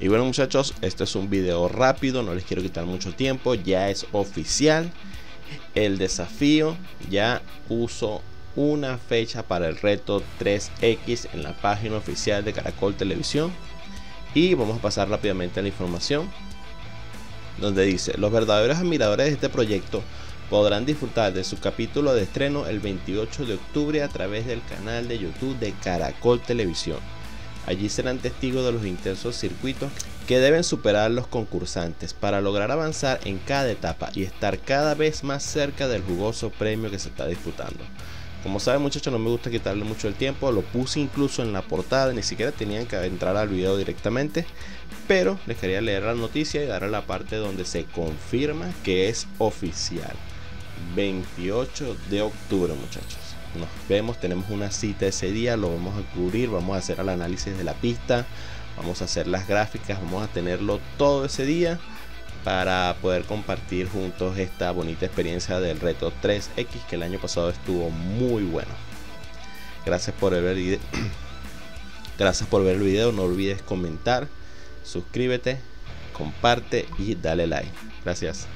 Y bueno muchachos, este es un video rápido, no les quiero quitar mucho tiempo, ya es oficial. El desafío ya puso una fecha para el reto 3X en la página oficial de Caracol Televisión. Y vamos a pasar rápidamente a la información. Donde dice, los verdaderos admiradores de este proyecto podrán disfrutar de su capítulo de estreno el 28 de octubre a través del canal de YouTube de Caracol Televisión. Allí serán testigos de los intensos circuitos que deben superar los concursantes para lograr avanzar en cada etapa y estar cada vez más cerca del jugoso premio que se está disputando. Como saben muchachos no me gusta quitarle mucho el tiempo, lo puse incluso en la portada, ni siquiera tenían que entrar al video directamente, pero les quería leer la noticia y darle la parte donde se confirma que es oficial. 28 de octubre muchachos nos vemos, tenemos una cita ese día, lo vamos a cubrir, vamos a hacer el análisis de la pista, vamos a hacer las gráficas, vamos a tenerlo todo ese día para poder compartir juntos esta bonita experiencia del reto 3X que el año pasado estuvo muy bueno. Gracias por ver el video. Gracias por ver el video, no olvides comentar, suscríbete, comparte y dale like. Gracias.